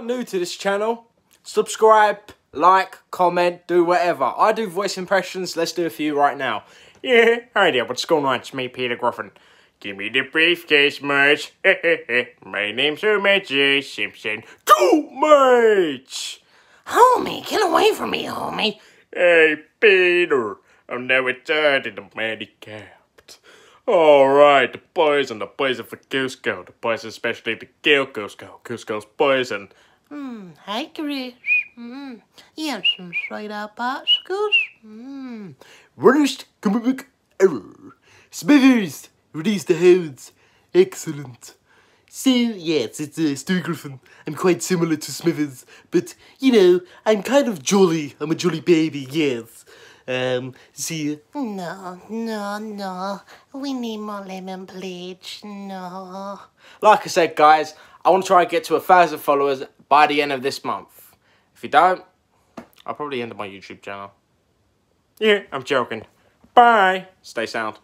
are new to this channel, subscribe, like, comment, do whatever. I do voice impressions, let's do a few right now. Yeah, hi there, what's going on? It's me, Peter Griffin. Give me the briefcase, much. My name's Homer. Simpson. Too much! Homie, get away from me, homie. Hey, Peter, I'm now retired and I'm handicapped. Alright, the poison, the poison for Kuzco. The poison especially to kill Kuzco. Kuzco's poison. Hi, Chris. You have some straight up popsicles? Hmm. Worst comic book ever. Smithers release the hounds. Excellent. So, yes, it's uh, Stu Griffin. I'm quite similar to Smithers, but, you know, I'm kind of jolly. I'm a jolly baby, yes. Um, see, No, no, no. We need more lemon bleach. No. Like I said, guys, I want to try and get to a thousand followers by the end of this month. If you don't, I'll probably end up my YouTube channel. Yeah, I'm joking. Bye. Stay sound.